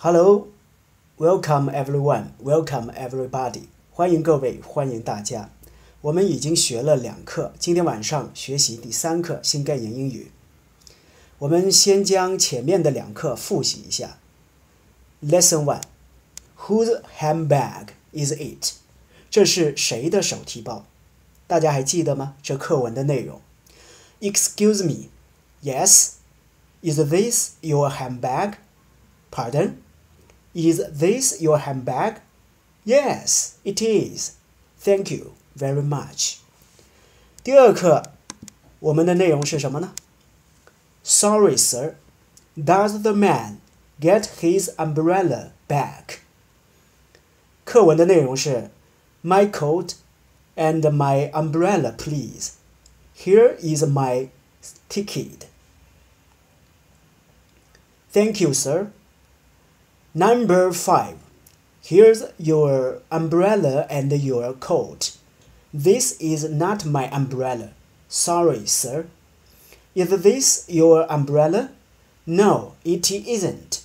Hello, welcome everyone, welcome everybody. 欢迎各位，欢迎大家。我们已经学了两课，今天晚上学习第三课新概念英语。我们先将前面的两课复习一下。Lesson one, whose handbag is it？这是谁的手提包？大家还记得吗？这课文的内容。Excuse me, yes, is this your handbag? Pardon? Is this your handbag? Yes, it is. Thank you very much. 第二课，我们的内容是什么呢？Sorry, sir. Does the man get his umbrella back? 课文的内容是 My coat and my umbrella, please. Here is my ticket. Thank you, sir. Number five. Here's your umbrella and your coat. This is not my umbrella. Sorry, sir. Is this your umbrella? No, it isn't.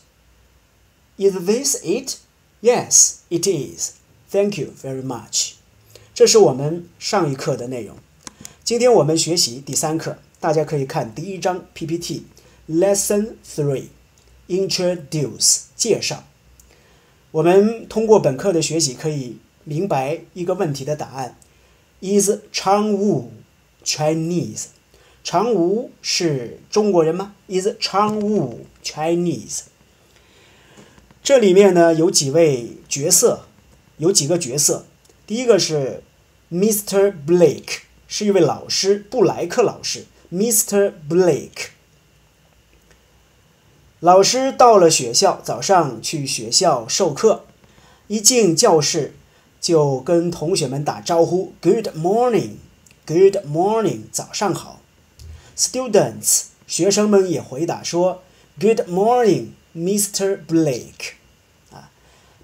Is this it? Yes, it is. Thank you very much. 这是我们上一课的内容。今天我们学习第三课，大家可以看第一章 PPT Lesson Three Introduce 介绍。我们通过本课的学习，可以明白一个问题的答案：Is Chang Wu Chinese？常吴是中国人吗？Is Chang Wu Chinese？这里面呢有几位角色，有几个角色。第一个是 Mr. Blake，是一位老师，布莱克老师。Mr. Blake，老师到了学校，早上去学校授课，一进教室就跟同学们打招呼：“Good morning，Good morning，早上好。”Students，学生们也回答说：“Good morning，Mr. Blake。”啊，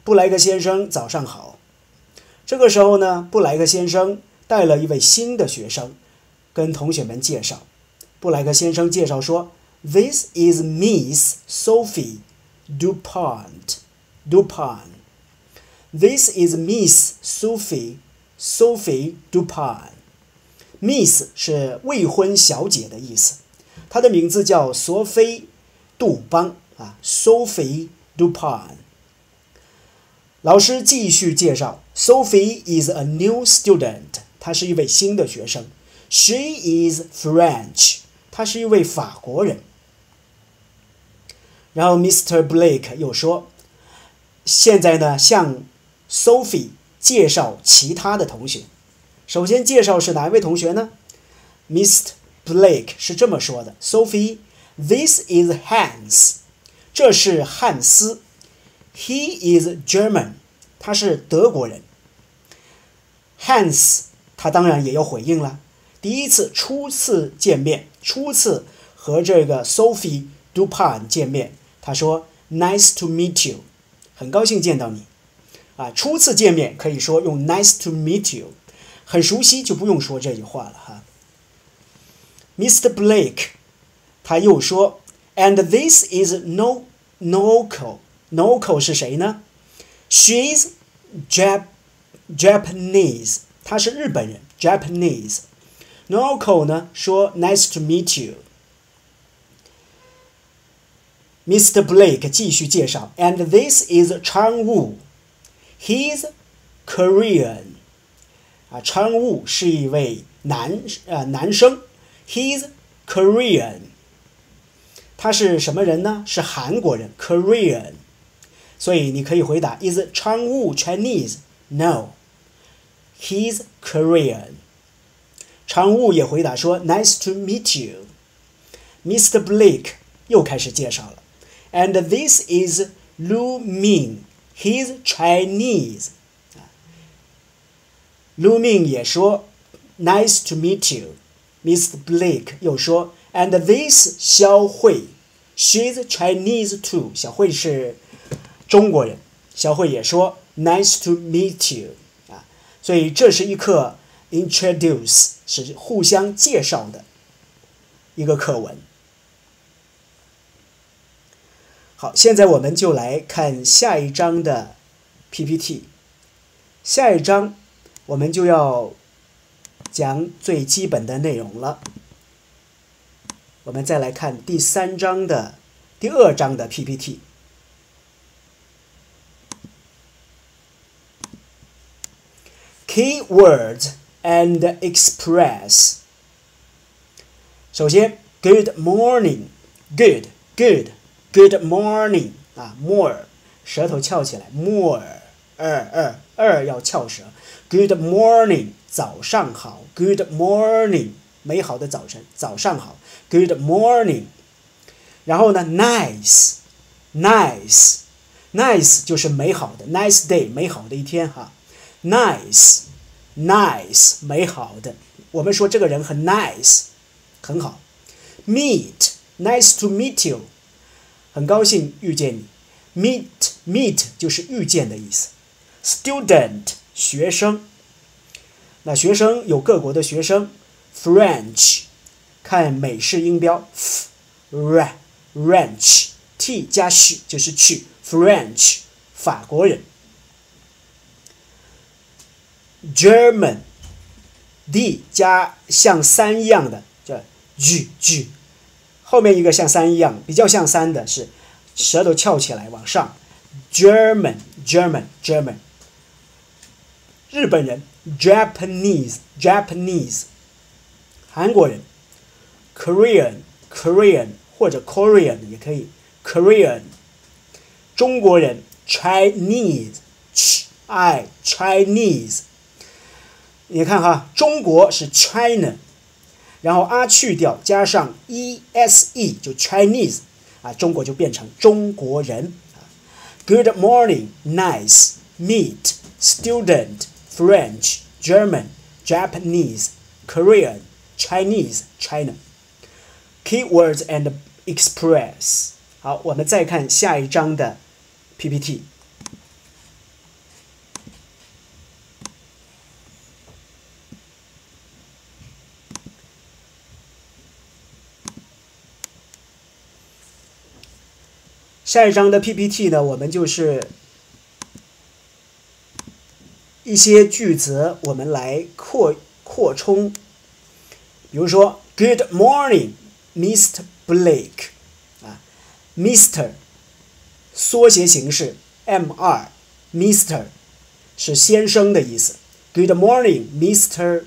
布莱克先生，早上好。这个时候呢，布莱克先生带了一位新的学生，跟同学们介绍。布莱克先生介绍说 ：“This is Miss Sophie Dupont. Dupont. This is Miss Sophie Sophie Dupont. Miss 是未婚小姐的意思，她的名字叫索菲·杜邦啊，Sophie Dupont。老师继续介绍，Sophie is a new student，她是一位新的学生。She is French，她是一位法国人。 然后 Mr. Blake 又说，现在呢，向 Sophie 介绍其他的同学。首先介绍是哪一位同学呢？Mr. Blake 是这么说的：Sophie，this is Hans，这是汉斯。He is German，他是德国人。Hans，他当然也要回应了。第一次初次见面，初次和这个 Sophie Dupont 见面，他说：“Nice to meet you，很高兴见到你。”啊，初次见面可以说用 “Nice to meet you”，很熟悉就不用说这句话了哈。Mr. Blake，他又说：“And this is No Noko。” Noko 是谁呢？She's Jap Japanese，她是日本人，Japanese。Noko 呢说 Nice to meet you。Mr. Blake 继续介绍，And this is Chang Wu。He's Korean。啊，Chang Wu 是一位男呃男生，He's Korean。他是什么人呢？是韩国人，Korean。所以你可以回答：Is Chang Wu Chinese? No, he's Korean. 常务也回答说：“Nice to meet you.” Mr. Blake 又开始介绍了 ，And this is Lu Ming. He's Chinese. Lu Ming 也说：“Nice to meet you.” Mr. Blake 又说：“And this 肖慧，She's Chinese too.” 小慧是中国人。小慧也说：“Nice to meet you.” 啊，所以这是一课 introduce 是互相介绍的一个课文。 好，现在我们就来看下一章的 PPT。下一章我们就要讲最基本的内容了。我们再来看第三章的第二章的 PPT。Keywords and express。首先，Good morning，Good，Good Good Good morning 啊，more 舌头翘起来，more 二二二要翘舌。Good morning，早上好。Good morning，美好的早晨，早上好。Good morning，然后呢，nice，nice，nice 就是美好的，nice day 美好的一天哈。Nice，nice 美好的，我们说这个人很 nice，很好。Meet，nice to meet you， 很高兴遇见你。Meet，meet 就是遇见的意思。Student 学生，那学生有各国的学生。French 看美式音标，French，T 加 sh 就是去。French 法国人。German，D 加像三一样的叫 G G，后面一个像三一样，比较像三的是舌头翘起来往上。German，German，German。日本人，Japanese，Japanese。韩国人，Korean，Korean 或者 Korean 也可以，Korean。中国人，Chinese，I，Chinese。你看哈，中国是 China，然后 r 去掉，加上 e s e 就 Chinese，啊，中国就变成中国人。Good morning, nice, meet, student, French, German, Japanese, Korean, Chinese, China. Keywords and express。好，我们再看下一章的 PPT。 下一章的 PPT 呢，我们就是一些句子，我们来扩扩充。比如说，Good morning, Mr. Blake。啊，Mr. 缩写形式 “M.R.”，“Mr.” 是先生的意思。Good morning, Mr.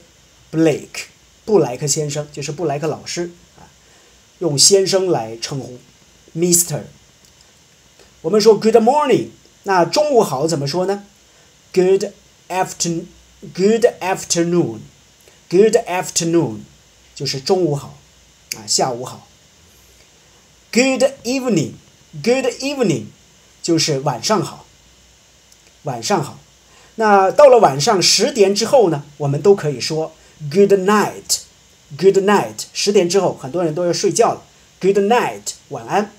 Blake。布莱克先生就是布莱克老师啊，用先生来称呼，Mr. 我们说 Good morning，那中午好怎么说呢？Good afternoon，Good afternoon，Good afternoon，就是中午好，啊，下午好。Good evening，Good evening，就是晚上好，晚上好。那到了晚上十点之后呢，我们都可以说 Good night，Good night。十点之后，很多人都要睡觉了。Good night，晚安。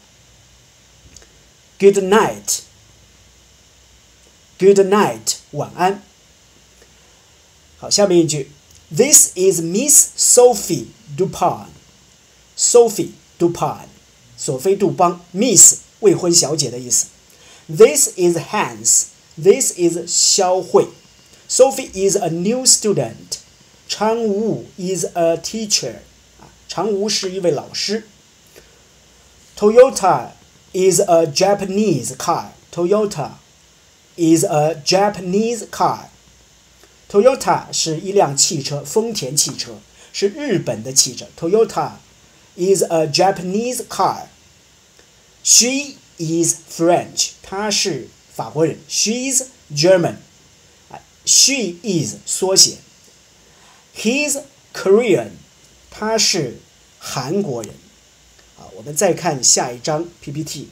Good night. Good night，晚安。好，下面一句，This is Miss Sophie Dupin. Sophie Dupin，索菲·杜邦，Miss 未婚小姐的意思。This is Hans. This is 肖慧。Sophie is a new student. 常武 is a teacher. 啊，常武是一位老师。Toyota is a Japanese car. Toyota is a Japanese car. Toyota 是一辆汽车，丰田汽车是日本的汽车。Toyota is a Japanese car. She is French. 她是法国人。She is German. She is 缩写。He's Korean. 他是韩国人。 我们再看下一张 PPT。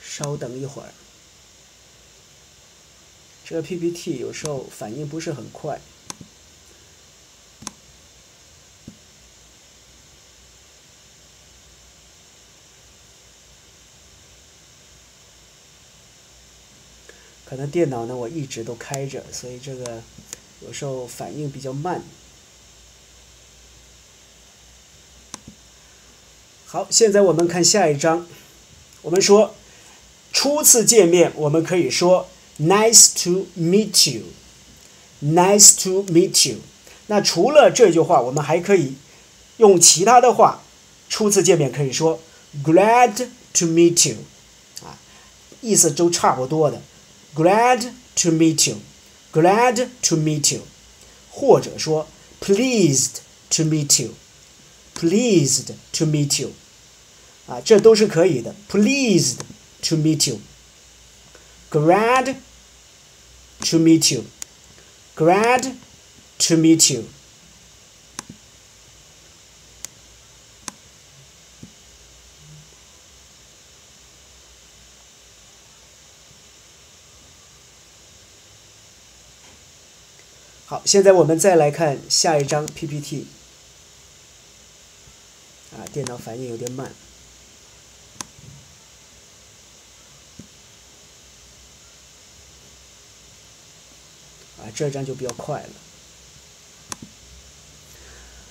稍等一会儿，这个 PPT 有时候反应不是很快。可能电脑呢我一直都开着，所以这个有时候反应比较慢。好，现在我们看下一章。我们说初次见面，我们可以说 “Nice to meet you”。Nice to meet you。那除了这句话，我们还可以用其他的话。初次见面可以说 “Glad to meet you”，啊，意思都差不多的。Glad to meet you。Glad to meet you。或者说 “Pleased to meet you”。Pleased to meet you。啊，这都是可以的。Pleased to meet you. Glad to meet you. Glad to meet you. 好，现在我们再来看下一张 PPT。啊，电脑反应有点慢。啊这张就比较快了。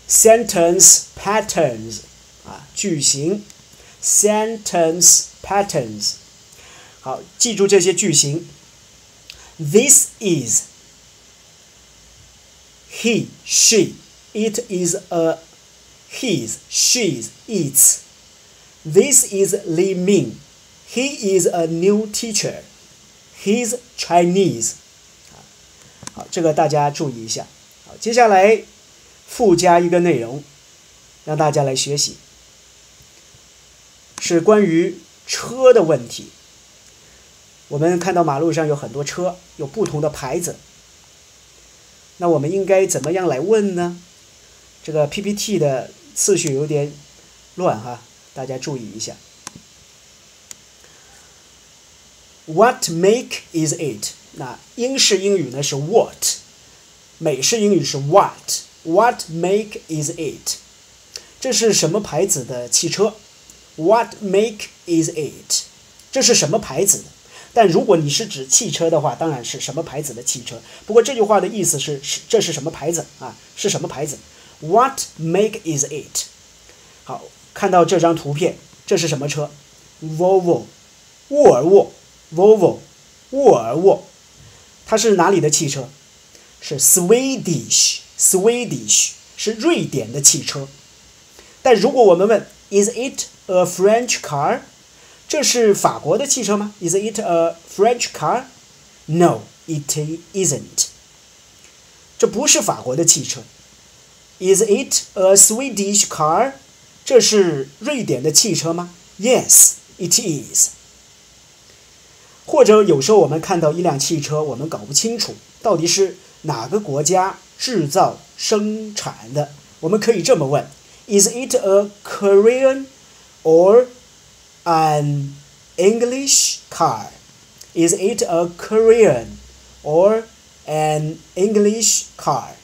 Sentence patterns 啊，句型，sentence patterns。好，记住这些句型。This is he, she. It is a his, she's, its. This is Li Ming. He is a new teacher. He's Chinese. 好，这个大家注意一下。好，接下来附加一个内容，让大家来学习，是关于车的问题。我们看到马路上有很多车，有不同的牌子。那我们应该怎么样来问呢？这个 PPT 的次序有点乱哈，大家注意一下。What make is it？那英式英语呢是 what，美式英语是 what。What make is it？这是什么牌子的汽车？What make is it？这是什么牌子的？但如果你是指汽车的话，当然是什么牌子的汽车。不过这句话的意思是是这是什么牌子啊？是什么牌子？What make is it？好，看到这张图片，这是什么车？Volvo，沃尔沃，Volvo，沃尔沃。它是哪里的汽车？是 Swedish，Swedish 是瑞典的汽车。但如果我们问 Is it a French car？这是法国的汽车吗？Is it a French car？No，it isn't。这不是法国的汽车。Is it a Swedish car？这是瑞典的汽车吗？Yes，it is。或者有时候我们看到一辆汽车，我们搞不清楚到底是哪个国家制造生产的。我们可以这么问：Is it a Korean or an English car? Is it a Korean or an English car?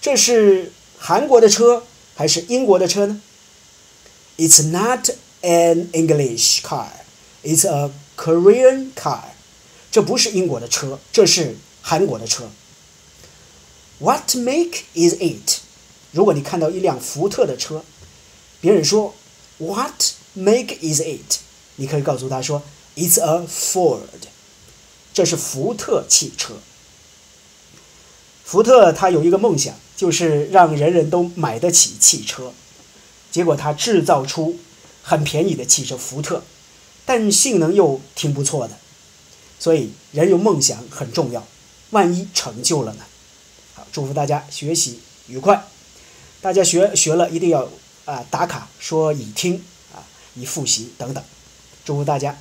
这是韩国的车还是英国的车呢？It's not an English car. It's a Korean car，这不是英国的车，这是韩国的车。What make is it？如果你看到一辆福特的车，别人说 What make is it？你可以告诉他说 It's a Ford，这是福特汽车。福特他有一个梦想，就是让人人都买得起汽车，结果他制造出很便宜的汽车，福特。但性能又挺不错的，所以人有梦想很重要。万一成就了呢？好，祝福大家学习愉快。大家学学了一定要啊打卡，说已听以，复习等等。祝福大家。